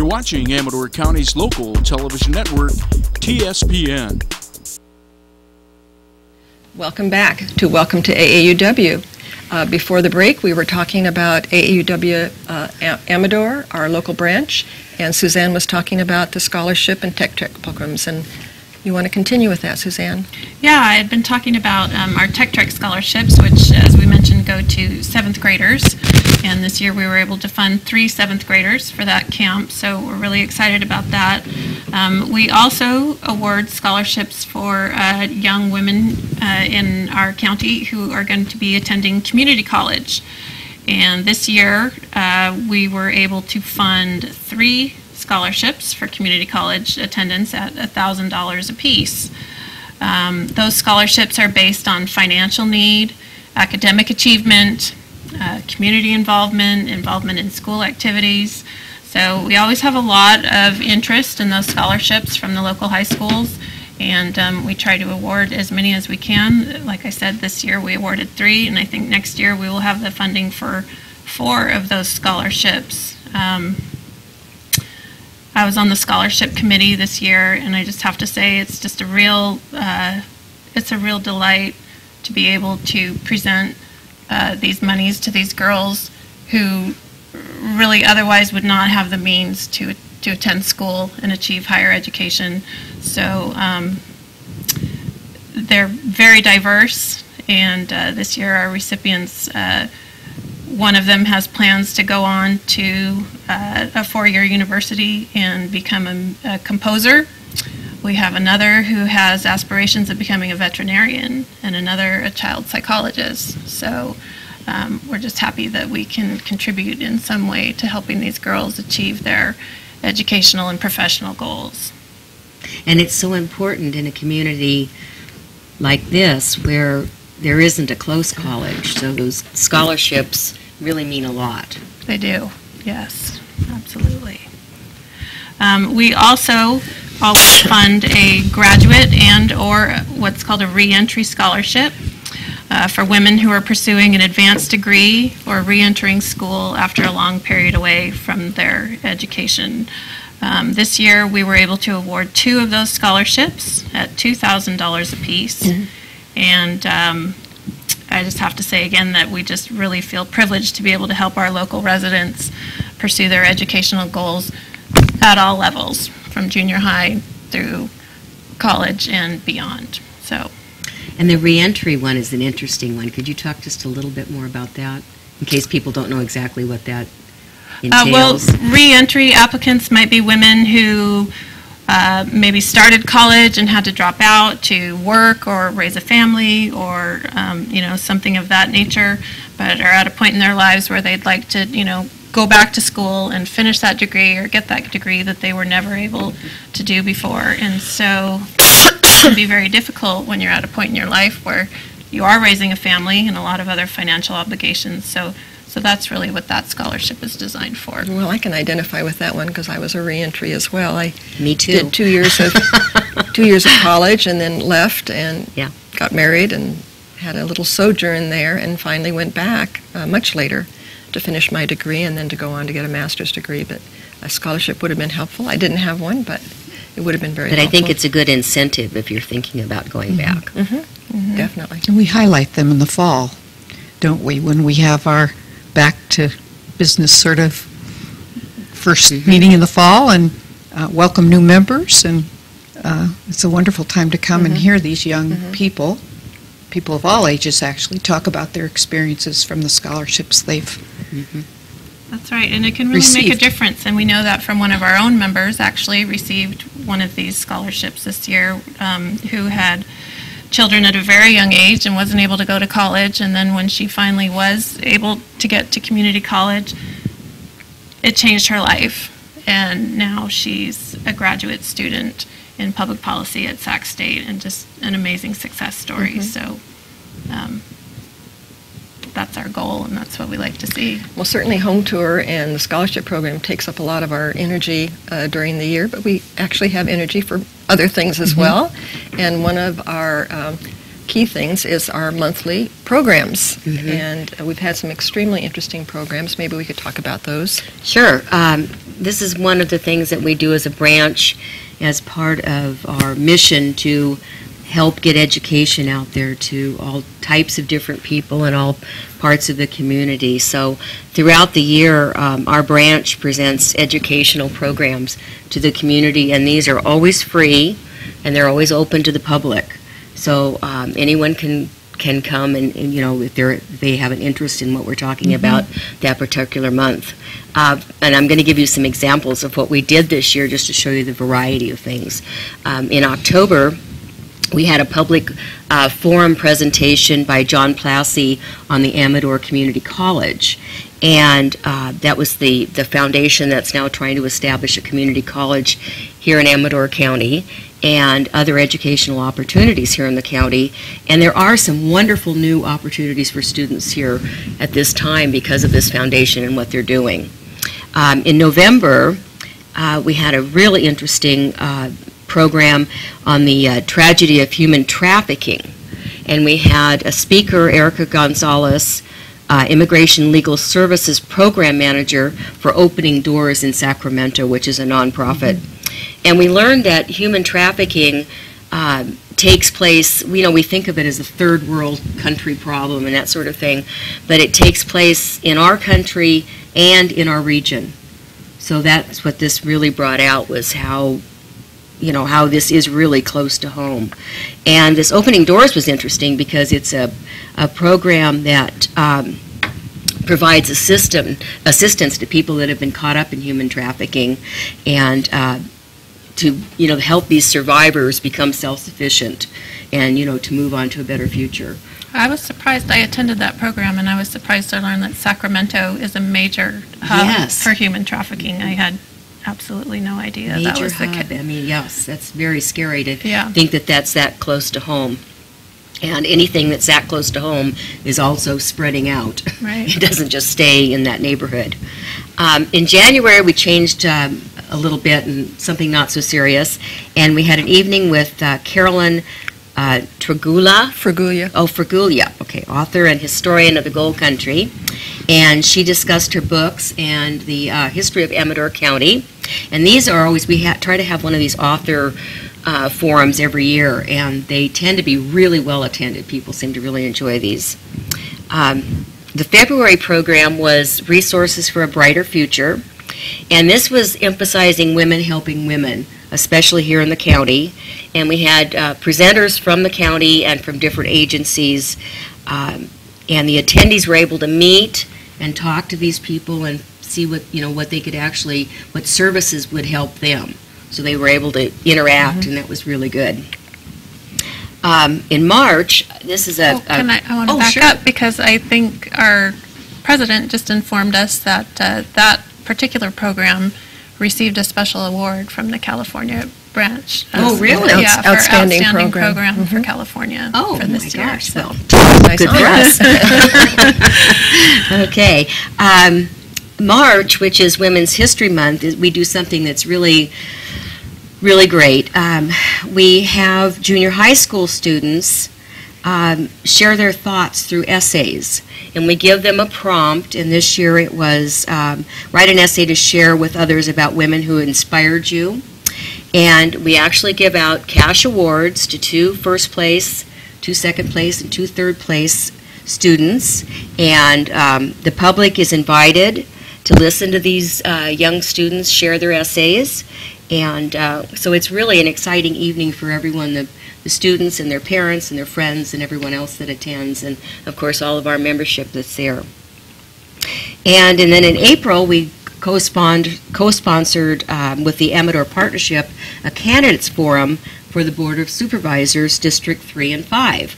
You're watching Amador County's local television network, TSPN. Welcome back to Welcome to AAUW. Uh, Before the break, we were talking about AAUW uh, Amador, our local branch, and Suzanne was talking about the scholarship and Tech Trek programs. And you want to continue with that, Suzanne? Yeah, I had been talking about um, our Tech Trek scholarships, which, as we mentioned, go to seventh graders. And this year we were able to fund three seventh graders for that camp, so we're really excited about that. Um, we also award scholarships for uh, young women uh, in our county who are going to be attending community college. And this year, uh, we were able to fund three scholarships for community college attendance at $1,000 apiece. Um, Those scholarships are based on financial need, academic achievement, uh, community involvement, involvement in school activities. So we always have a lot of interest in those scholarships from the local high schools, and um, we try to award as many as we can. Like I said, this year we awarded three, and I think next year we will have the funding for four of those scholarships. Um, I was on the scholarship committee this year, and I just have to say it's just a real, uh, it's a real delight to be able to present uh, these monies to these girls who really otherwise would not have the means to to attend school and achieve higher education. So um, they're very diverse, and uh, this year our recipients. Uh, one of them has plans to go on to uh, a four-year university and become a, a composer. We have another who has aspirations of becoming a veterinarian, and another a child psychologist. So um, we're just happy that we can contribute in some way to helping these girls achieve their educational and professional goals. And it's so important in a community like this where there isn't a close college. So those scholarships really mean a lot. They do, yes, absolutely. Um, we also always fund a graduate and/or what's called a reentry scholarship uh, for women who are pursuing an advanced degree or reentering school after a long period away from their education. Um, this year, we were able to award two of those scholarships at $2,000 apiece. And um, I just have to say again that we just really feel privileged to be able to help our local residents pursue their educational goals at all levels, from junior high through college and beyond. So, And the reentry one is an interesting one. Could you talk just a little bit more about that? In case people don't know exactly what that uh, well, reentry applicants might be women who uh, maybe started college and had to drop out to work or raise a family or um, you know something of that nature, but are at a point in their lives where they'd like to you know go back to school and finish that degree or get that degree that they were never able to do before, and so it can be very difficult when you're at a point in your life where you are raising a family and a lot of other financial obligations. So. So that's really what that scholarship is designed for. Well, I can identify with that one because I was a reentry as well. I Me too. did two years of two years of college and then left and Yeah. got married and had a little sojourn there and finally went back uh, much later to finish my degree and then to go on to get a master's degree. But a scholarship would have been helpful. I didn't have one, but it would have been very But I think it's a good incentive if you're thinking about going back. definitely. And we highlight them in the fall, don't we, when we have our back to business sort of first meeting in the fall and uh, welcome new members. And uh, it's a wonderful time to come and hear these young people, people of all ages actually, talk about their experiences from the scholarships they've That's right, and it can really make a difference. And we know that from one of our own members actually received one of these scholarships this year, um, who had children at a very young age and wasn't able to go to college. And then when she finally was able to get to community college, it changed her life. And now she's a graduate student in public policy at Sac State and just an amazing success story. So um, that's our goal and that's what we like to see. Well, certainly home tour and the scholarship program takes up a lot of our energy uh, during the year, but we actually have energy for other things as well. And one of our um, key things is our monthly programs. And uh, we've had some extremely interesting programs. Maybe we could talk about those. Sure. Um, this is one of the things that we do as a branch, as part of our mission to help get education out there to all types of different people in all parts of the community. So throughout the year, um, our branch presents educational programs to the community, and these are always free, and they're always open to the public. So um, anyone can can come and, and, you know if they're they have an interest in what we're talking about that particular month. Uh, and I'm going to give you some examples of what we did this year just to show you the variety of things. Um, in October, we had a public uh, forum presentation by John Plassey on the Amador Community College. And uh, that was the, the foundation that's now trying to establish a community college here in Amador County and other educational opportunities here in the county. And there are some wonderful new opportunities for students here at this time because of this foundation and what they're doing. Um, in November, uh, we had a really interesting uh, program on the uh, tragedy of human trafficking. And we had a speaker, Erica Gonzalez, uh, Immigration Legal Services Program Manager for Opening Doors in Sacramento, which is a nonprofit. And we learned that human trafficking uh, takes place, you know, we think of it as a third world country problem and that sort of thing, but it takes place in our country and in our region. So that's what this really brought out was how, you know, how this is really close to home. And this Opening Doors was interesting because it's a, a program that um, provides a system, assistance to people that have been caught up in human trafficking and uh, to, you know, help these survivors become self-sufficient and, you know, to move on to a better future. I was surprised, I attended that program, and I was surprised to learn that Sacramento is a major hub Yes. for human trafficking. I had absolutely no idea that Major was the case. I mean, yes, that's very scary to Yeah. think that that's that close to home. And anything that's that close to home is also spreading out. Right. It doesn't just stay in that neighborhood. Um, in January, we changed um, a little bit and something not so serious, and we had an evening with uh, Carolyn uh, Tragula. Fregulia. Oh, Fregulia, okay, author and historian of the Gold Country. And she discussed her books and the uh, history of Amador County. And these are always, we ha- try to have one of these author uh, forums every year, and they tend to be really well attended. People seem to really enjoy these. Um, the February program was Resources for a Brighter Future, and this was emphasizing women helping women, especially here in the county. And we had uh, presenters from the county and from different agencies, um, and the attendees were able to meet and talk to these people and see what you know what they could actually what services would help them. So they were able to interact, and that was really good. Um, in March, this is a, Oh, Can I, I want to oh, back sure. up, because I think our president just informed us that uh, that particular program received a special award from the California branch. Oh, really? Yeah, Outs- for outstanding outstanding program. program for California Oh, for my this year. gosh, So well, Nice good for us. Okay. Um, March, which is Women's History Month, is- we do something that's really, really great. Um, we have junior high school students um, share their thoughts through essays, and we give them a prompt. And this year it was um, write an essay to share with others about women who inspired you. And we actually give out cash awards to two first place, two second place, and two third place students. And um, the public is invited to listen to these uh, young students share their essays. And uh, so it's really an exciting evening for everyone the, the students and their parents and their friends and everyone else that attends, and of course, all of our membership that's there. And, and then in April, we co-sponsored um, with the Amador Partnership a candidates forum for the Board of Supervisors, District 3 and 5.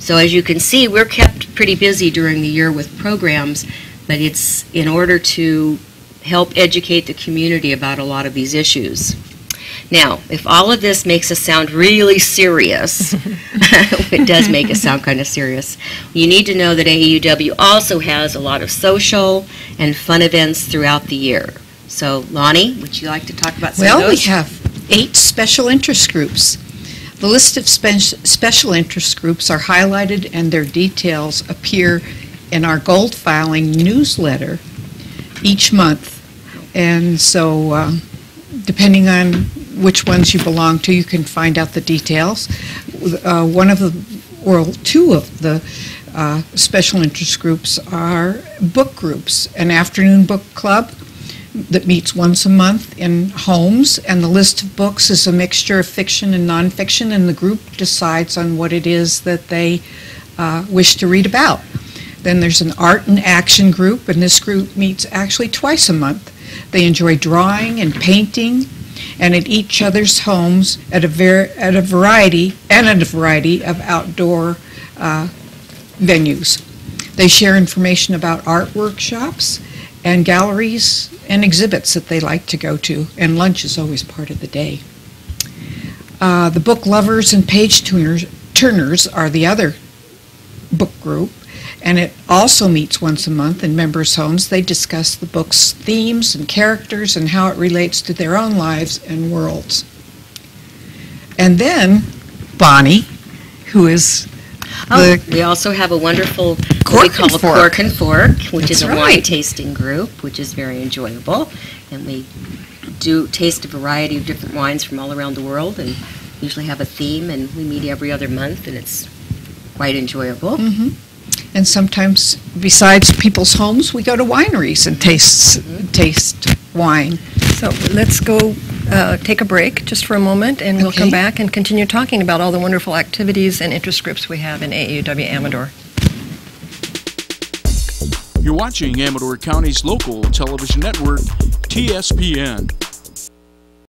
So as you can see, we're kept pretty busy during the year with programs, but it's in order to help educate the community about a lot of these issues. Now, if all of this makes us sound really serious, it does make us sound kind of serious. You need to know that AAUW also has a lot of social and fun events throughout the year. So, Lani, would you like to talk about some of Well, we have eight special interest groups. The list of spe- special interest groups are highlighted and their details appear in our gold filing newsletter each month. And so, um, depending on which ones you belong to, you can find out the details. Uh, One of the, or two of the uh, special interest groups are book groups, an afternoon book club that meets once a month in homes, and the list of books is a mixture of fiction and nonfiction, and the group decides on what it is that they uh, wish to read about. Then there's an art and action group, and this group meets actually twice a month. They enjoy drawing and painting, and at each other's homes at a ver- at a variety and at a variety of outdoor uh, venues. They share information about art workshops and galleries and exhibits that they like to go to, and lunch is always part of the day. Uh, the book lovers and page tuners, turners are the other book group, and it also meets once a month in members' homes. They discuss the book's themes and characters and how it relates to their own lives and worlds. And then Bonnie, who is Oh, we also have a wonderful, Cork we call. Cork and Fork, which is That's a wine tasting group, which is very enjoyable. And we do taste a variety of different wines from all around the world and usually have a theme, and we meet every other month, and it's quite enjoyable. Mm-hmm. And sometimes, besides people's homes, we go to wineries and taste, taste wine. So let's go uh, take a break just for a moment, and we'll come back and continue talking about all the wonderful activities and interest groups we have in AAUW Amador. You're watching Amador County's local television network, TSPN.